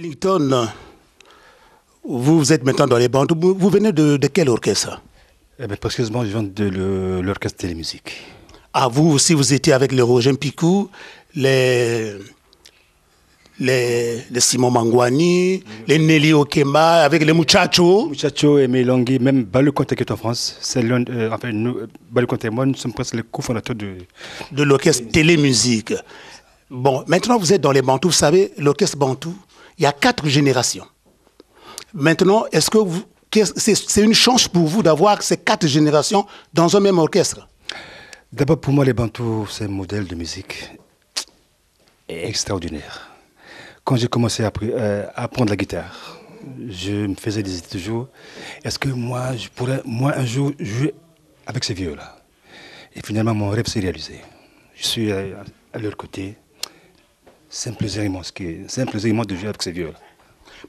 Ellington, vous êtes maintenant dans les bandes. Vous, venez de, de quel orchestre? Eh bien, précisément, je viens de le- l'orchestre Télémusique. Ah, vous aussi, vous étiez avec les Roger Picou, les, les, les Simon Mangwani, les Nelly Okemba, avec les Muchachos. Muchacho et Melongui, même Balou Conte qui est en France, c'est euh, enfin, nous, Balou Conte et moi, nous sommes presque les cofondateurs de. de l'orchestre Télémusique. Bon, maintenant vous êtes dans les Bantous, vous savez, l'orchestre Bantou, il y a quatre générations. Maintenant, est-ce que c'est, une chance pour vous d'avoir ces quatre générations dans un même orchestre? D'abord, pour moi, les Bantous, c'est un modèle de musique extraordinaire. Quand j'ai commencé à, euh, à apprendre la guitare, je me faisais des idées toujours. Est-ce que moi, je pourrais, moi, un jour, jouer avec ces vieux-là? Et finalement, mon rêve s'est réalisé. Je suis à, à leur côté. C'est un plaisir immense, qui- c'est un plaisir immense de jouer avec ces vieux-là.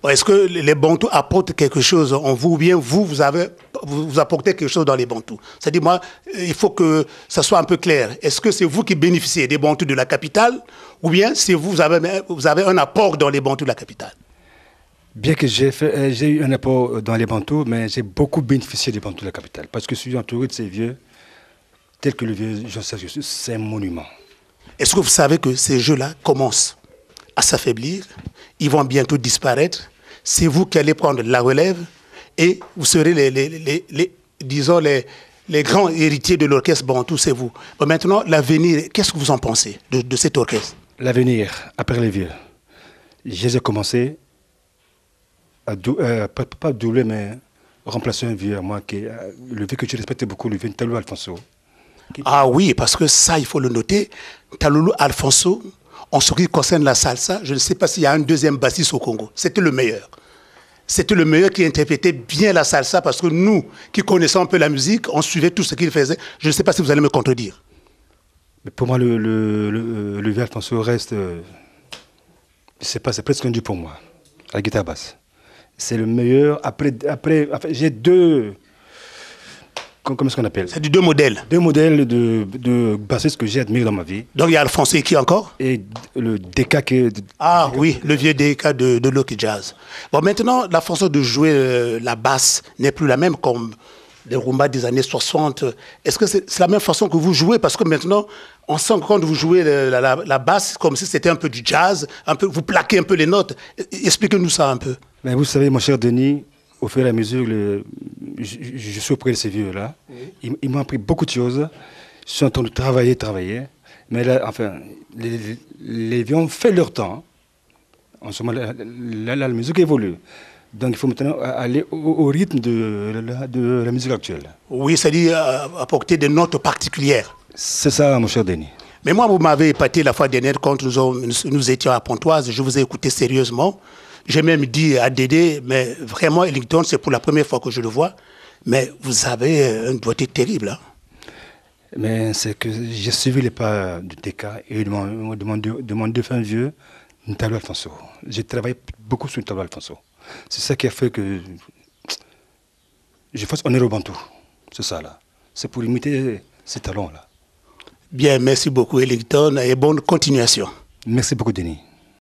Bon, Est-ce que les Bantous apportent quelque chose en vous ou bien vous, vous, avez, vous, apportez quelque chose dans les Bantous? C'est-à-dire, moi, euh, il faut que ça soit un peu clair. Est-ce que c'est vous qui bénéficiez des Bantous de la capitale ou bien c'est vous, vous avez, vous avez un apport dans les Bantous de la capitale? Bien que j'ai euh, j'ai eu un apport dans les Bantous, mais j'ai beaucoup bénéficié des Bantous de la capitale. Parce que je suis entouré de ces vieux, tels que le vieux Jean-Serge c'est un monument. Est-ce que vous savez que ces jeux-là commencent à s'affaiblir Ils vont bientôt disparaître. C'est vous qui allez prendre la relève et vous serez les, disons, les, grands héritiers de l'orchestre Bantou, c'est vous. Maintenant, l'avenir, qu'est-ce que vous en pensez de, cet orchestre? L'avenir, après les vieux, j'ai commencé à dou- euh, pas, pas doubler, mais remplacer un vieux à moi, qui, euh, le vieux que je respectais beaucoup, le vieux Talou Alfonso. Ah oui, parce que ça, il faut le noter. Taloulou Alfonso, en ce qui concerne la salsa, je ne sais pas s'il y a un deuxième bassiste au Congo. C'était le meilleur. C'était le meilleur qui interprétait bien la salsa parce que nous, qui connaissons un peu la musique, on suivait tout ce qu'il faisait. Je ne sais pas si vous allez me contredire. Mais pour moi, le, le, le, vieux Alfonso reste. euh, sais pas, c'est presque un dieu pour moi, la guitare basse. C'est le meilleur. Après, après j'ai deux. Com- Comment est-ce qu'on appelle? C'est du deux modèles. Deux modèles de, de bassistes que j'ai admirés dans ma vie. Donc il y a Alfonso et qui encore? Et le DK qui est. Ah oui, le vieux DK de, de Lucky Jazz. Bon, maintenant, la façon de jouer euh, la basse n'est plus la même comme les rumba des années 60. Est-ce que c'est la même façon que vous jouez? Parce que maintenant, on sent que quand vous jouez le- la, la- la basse, comme si c'était un peu du jazz, un peu, vous plaquez un peu les notes. E- Expliquez-nous ça un peu. Mais vous savez, mon cher Denis, au fur et à mesure, le- je, suis auprès de ces vieux-là. Ils, ils m'ont appris beaucoup de choses. Je suis en train de travailler, travailler. Mais là, enfin, les, les- vieux ont fait leur temps. En ce moment, la, la- la musique évolue. Donc, il faut maintenant aller au, au rythme de, la- de la musique actuelle. Oui, c'est-à-dire euh, apporter des notes particulières. C'est ça, mon cher Denis. Mais moi, vous m'avez épaté la fois dernière quand nous- nous étions à Pontoise. Je vous ai écouté sérieusement. J'ai même dit à Dédé, mais vraiment, Ellington, c'est pour la première fois que je le vois. Mais vous avez euh, une beauté terrible. hein. Mais c'est que j'ai suivi les pas du TK et de mon, de mon, de mon défunt vieux, Ntalo Alfonso. J'ai travaillé beaucoup sur Ntalo Alfonso. C'est ça qui a fait que je fasse honneur au Bantou. C'est ça, là. C'est pour imiter ces talents-là. Bien, merci beaucoup, Ellington, et bonne continuation. Merci beaucoup, Denis.